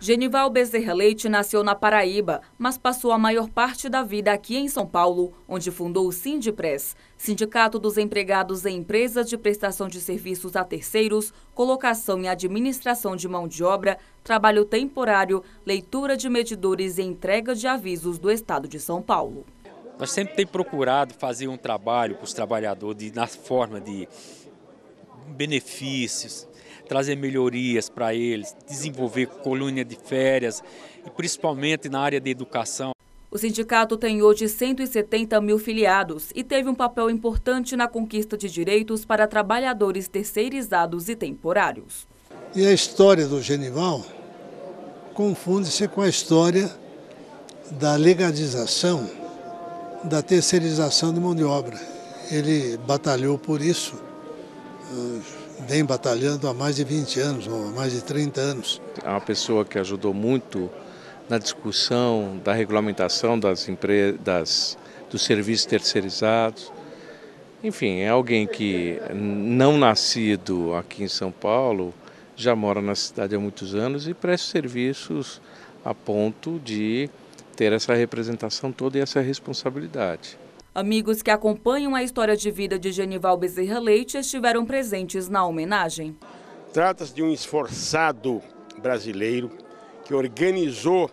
Genival Bezerra Leite nasceu na Paraíba, mas passou a maior parte da vida aqui em São Paulo, onde fundou o Sindipres, Sindicato dos Empregados em Empresas de Prestação de Serviços a Terceiros, Colocação e Administração de Mão de Obra, Trabalho Temporário, Leitura de Medidores e Entrega de Avisos do Estado de São Paulo. Nós sempre temos procurado fazer um trabalho para os trabalhadores de, na forma de benefícios, trazer melhorias para eles, desenvolver colônia de férias e principalmente na área de educação. O sindicato tem hoje 170 mil filiados e teve um papel importante na conquista de direitos para trabalhadores terceirizados e temporários. E a história do Genival confunde-se com a história da legalização da terceirização de mão de obra. Ele batalhou por isso vem batalhando há mais de 20 anos, ou há mais de 30 anos. É uma pessoa que ajudou muito na discussão da regulamentação das empresas, dos serviços terceirizados. Enfim, é alguém que, não nascido aqui em São Paulo, já mora na cidade há muitos anos e presta serviços a ponto de ter essa representação toda e essa responsabilidade. Amigos que acompanham a história de vida de Genival Bezerra Leite estiveram presentes na homenagem. Trata-se de um esforçado brasileiro que organizou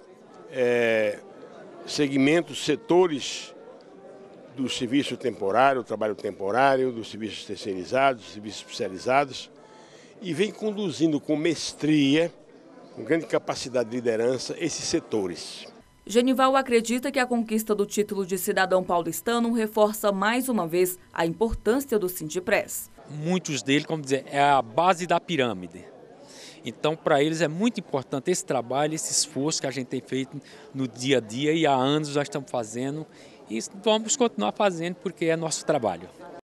é, segmentos, setores do serviço temporário, trabalho temporário, dos serviços terceirizados, serviços especializados, e vem conduzindo com mestria, com grande capacidade de liderança, esses setores. Genival acredita que a conquista do título de cidadão paulistano reforça mais uma vez a importância do Sindipres. Muitos deles, como dizer, é a base da pirâmide. Então, para eles é muito importante esse trabalho, esse esforço que a gente tem feito no dia a dia e há anos nós estamos fazendo e vamos continuar fazendo porque é nosso trabalho.